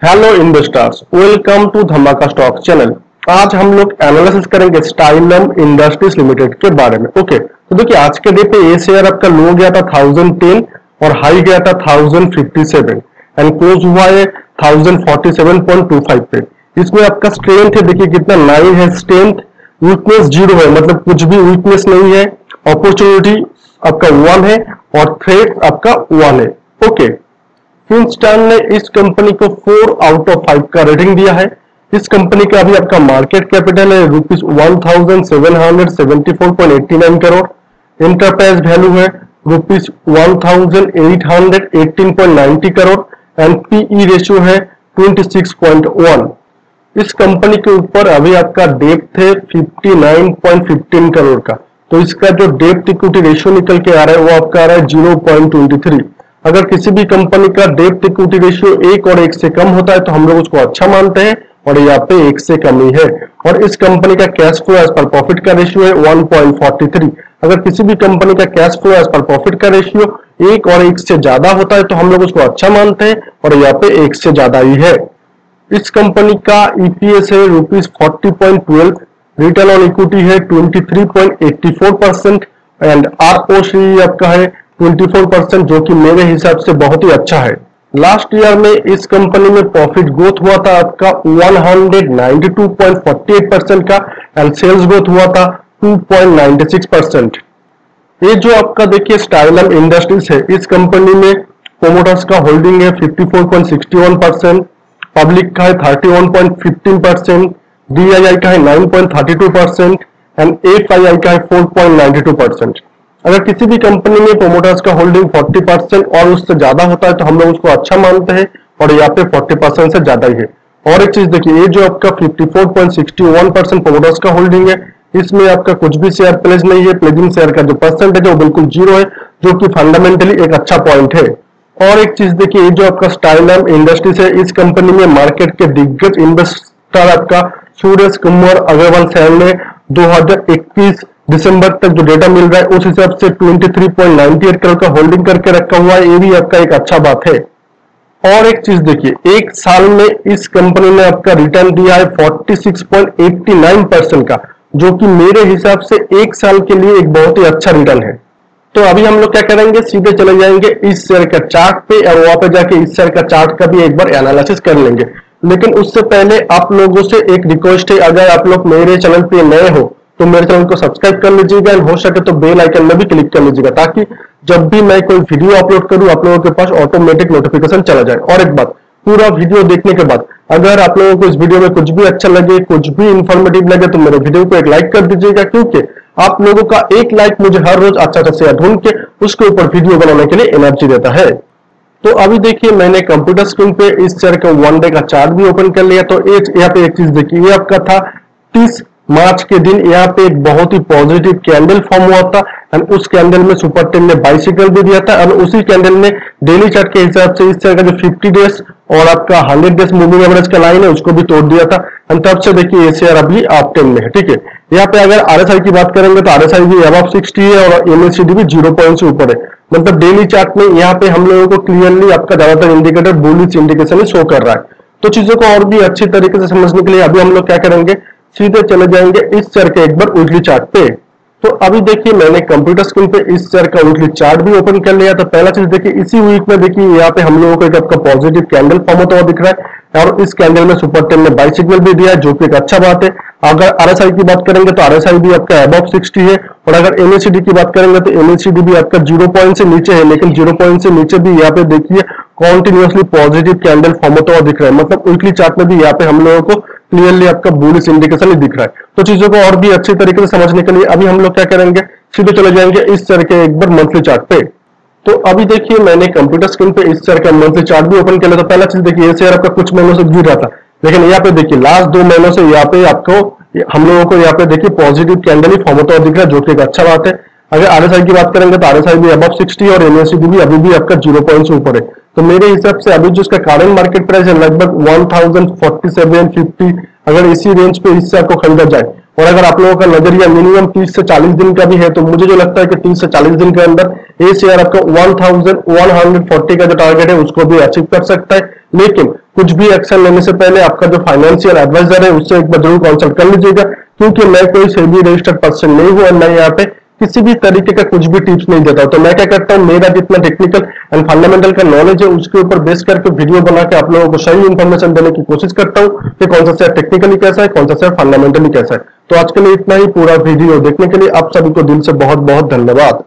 Hello investors welcome to Dhamaka stock channel आज हम लोग एनालिसिस करेंगे स्टाइलम इंडस्ट्रीज़ लिमिटेड के बारे में। ओके तो देखिए, आज के डे पे ये शेयर आपका लो गया था 1010 और हाई गया था 1057 एंड क्लोज हुआ है 1047.25 पे। इसमें आपका स्ट्रेंथ है, देखिए कितना नाइन है स्ट्रेंथ वीकनेस ज़ीरो है। मतलब कुछ भी वीकनेस नहीं है। अपॉर्चुनिटी आपका वन है और थ्रेट आपका वन है। ओके हिंस्टन ने इस कंपनी को फोर आउट ऑफ़ फाइव का रेटिंग दिया है। इस कंपनी का अभी आपका मार्केट कैपिटल है rupees one seven hundred seventy four point eighty nine crore enterprise value है rupees one crore and PE ratio है ट्वेंटी सिक्स पॉइंट वन इस कंपनी के ऊपर अभी आपका डेप्थ है fifty nine point fifteen crore का। तो इसका जो डेप्थ इक्विटी रेशियो निकल के आ रहा है, वो आपका आ रहा है ज़ीरो पॉइंट ट्वेंटी थ्री अगर किसी भी कंपनी का डेप्थ इक्विटी रेशियो एक और एक से कम होता है तो हम लोग उसको अच्छा मानते हैं और यहाँ पे एक से कम ही है। और इस कंपनी का cash flow as per profit का रेशियो है 1.43 अगर किसी भी कंपनी का cash flow as per profit का रेशियो एक और एक से ज़्यादा होता है तो हम लोग उसको अच्छा मानते हैं और यहाँ पे एक से ज़्यादा ही है। इस कंपनी का ईपीएस है rupees forty point twelve return on equity है twenty three point eighty four percent and R आपका है 24 परसेंट, जो कि मेरे हिसाब से बहुत ही अच्छा है। लास्ट ईयर में इस कंपनी में प्रॉफिट ग्रोथ हुआ था आपका 192.48 परसेंट का एंड सेल्स ग्रोथ हुआ था 2.96 परसेंट। ये जो आपका देखिए स्टाइलम इंडस्ट्रीज़ है, इस कंपनी में प्रोमोटर्स का होल्डिंग है 54.61 परसेंट पब्लिक का है 31.15 परसेंट डीआईआई का है 9.32 परसेंट एंड एफ़ का है 4.92 परसेंट अगर किसी भी कंपनी में प्रोमोटर्स का होल्डिंग 40 परसेंट और उससे ज़्यादा होता है तो हम लोग उसको अच्छा मानते हैं और यहाँ पे 40 परसेंट से ज़्यादा ही है। और एक चीज़ देखिए, ये जो आपका 54.61 परसेंट प्रोमोटर्स का होल्डिंग है, इसमें आपका कुछ भी शेयर प्लेज नहीं है। प्लेजिंग शेयर का जो परसेंटेज है, वो बिल्कुल ज़ीरो है, जो कि फंडामेंटली एक अच्छा पॉइंट है। और एक चीज़ देखिए, ये जो आपका स्टाइल इंडस्ट्रीज़ है, इस कंपनी में मार्केट के दिग्गज इन्वेस्टर आपका सूरज कुमार अग्रवाल सैल ने 2021 दिसंबर तक जो डेटा मिल रहा है, उस हिसाब से 23.98 करोड़ का होल्डिंग करके रखा हुआ है। ये भी आपका एक अच्छा बात है। और एक चीज़ देखिए, एक साल में इस कंपनी ने आपका रिटर्न दिया है 46.89 परसेंट का, जो कि मेरे हिसाब से एक साल के लिए एक बहुत ही अच्छा रिटर्न है। तो अभी हम लोग क्या करेंगे? सीधे चले जाएँगे इस शेयर का चार्ट पे और वहाँ पे जाके इस शेयर का चार्ट का भी एक बार एनालिसिस कर लेंगे। लेकिन उससे पहले आप लोगों से एक रिक्वेस्ट है, अगर आप लोग मेरे चैनल पे नए हो तो मेरे चैनल को सब्सक्राइब कर लीजिएगा एंड हो सके तो बेल आइकन में भी क्लिक कर लीजिएगा ताकि जब भी मैं कोई वीडियो अपलोड करूँ, आप लोगों के पास ऑटोमेटिक नोटिफिकेशन चला जाए। और एक बात, पूरा वीडियो देखने के बाद अगर आप लोगों को इस वीडियो में कुछ भी अच्छा लगे, कुछ भी इंफॉर्मेटिव लगे तो मेरे वीडियो को एक लाइक कर दीजिएगा, क्योंकि आप लोगों का एक लाइक मुझे हर रोज अच्छा अच्छा शेयर ढूंढ के उसके ऊपर वीडियो बनाने के लिए एनर्जी देता है। तो अभी देखिए, मैंने कंप्यूटर स्क्रीन पे इस शेयर का वन डे का चार्ट भी ओपन कर लिया। तो यहाँ पे एक चीज़ देखिए, ये आपका था तीस मार्च के दिन यहाँ पे एक बहुत ही पॉजिटिव कैंडल फॉर्म हुआ था एंड उस कैंडल में सुपर टेन ने बाइसिकल भी दिया था और उसी कैंडल में डेली चार्ट के हिसाब से इस तरह का जो 50 डेज़ और आपका 100 डेज़ मूविंग एवरेज का लाइन है, उसको भी तोड़ दिया था एंड तब से देखिए ये अभी आप टेन में है, ठीक है? यहाँ पे अगर आरएसआई की बात करेंगे तो आरएसआई भी अब सिक्सटी है और एमएससीडी भी ज़ीरो पॉइंट से ऊपर है। मतलब डेली चार्ट में यहाँ पे हम लोगों को क्लियरली आपका ज़्यादातर इंडिकेटर बुलिश इंडिकेशन शो कर रहा है। तो चीज़ों को और भी अच्छी तरीके से समझने के लिए अभी हम लोग क्या करेंगे? सीधे चले जाएँगे इस चर के एक बार वीकली चार्ट पे। तो अभी देखिए मैंने कंप्यूटर स्क्रीन पे इस चर का वीकली चार्ट भी ओपन कर लिया तो पहला चीज़ देखिए, इसी वीक में देखिए यहाँ पे हम लोगों को एक आपका पॉजिटिव कैंडल फॉर्म होता हुआ दिख रहा है। और इस कैंडल में सुपर टेन ने बाई सिग्नल भी दिया है, जो कि एक अच्छा बात है। अगर आरएसआई की बात करेंगे तो आरएसआई भी आपका अबव 60 है। और अगर एमएसीडी की बात करेंगे तो एमएसीडी भी आपका ज़ीरो पॉइंट से नीचे है, लेकिन ज़ीरो पॉइंट से नीचे भी यहाँ पे देखिए कॉन्टिन्यूसली पॉजिटिव कैंडल फॉर्म होता हुआ दिख रहा है। मतलब वीकली चार्ट में भी यहाँ पे हम लोगों को क्लियरली आपका बुलिस इंडिकेशन ही दिख रहा है। तो चीज़ों को और भी अच्छे तरीके से समझने के लिए अभी हम लोग क्या करेंगे? सीधे चले जाएँगे इस तरह के एक बार मंथली चार्ट पे। तो अभी देखिए, मैंने कंप्यूटर स्क्रीन पे इस तरह का मंथली चार्ट भी ओपन किया तो पहला चीज़ देखिए, ये शेयर आपका कुछ महीनों से गिर रहा था। लेकिन यहाँ पे देखिए लास्ट दो महीनों से यहाँ पे आपको, हम लोगों को यहाँ पे देखिए पॉजिटिव कैंडल ही फॉर्म होता दिख रहा है, जो कि एक अच्छा बात है। अगर आरएसआई की बात करेंगे तो आरएसआई भी अब सिक्सटी और एनएससी भी, अभी भी आपका ज़ीरो पॉइंट से ऊपर है। तो मेरे हिसाब से अभी जो इसका करंट मार्केट प्राइस है, लगभग one thousand forty seven fifty अगर इसी रेंज पे इससे आपको खरीदा जाए। और अगर आप लोगों का नज़रिया मिनिमम 30 से 40 दिन का भी है तो मुझे जो लगता है कि 30 से 40 दिन के अंदर ये शेयर आपका 1140 का जो टारगेट है, उसको भी अचीव कर सकता है। लेकिन कुछ भी एक्शन लेने से पहले आपका जो फाइनेंशियल एडवाइजर है, उससे एक बार ज़रूर कंसल्ट कर लीजिएगा, क्योंकि मैं कोई सेबी रजिस्टर्ड पर्सन नहीं हूँ और मैं यहाँ पे किसी भी तरीके का कुछ भी टिप्स नहीं देता। हूँ तो मैं क्या करता हूँ, मेरा जितना टेक्निकल एंड फंडामेंटल का नॉलेज है, उसके ऊपर बेस करके वीडियो बना के आप लोगों को सही इन्फॉर्मेशन देने की कोशिश करता हूँ कि कौन सा शेयर टेक्निकली कैसा है, कौन सा शेयर फंडामेंटली कैसा है। तो आज के लिए इतना ही पूरा वीडियो देखने के लिए आप सभी को दिल से बहुत बहुत धन्यवाद।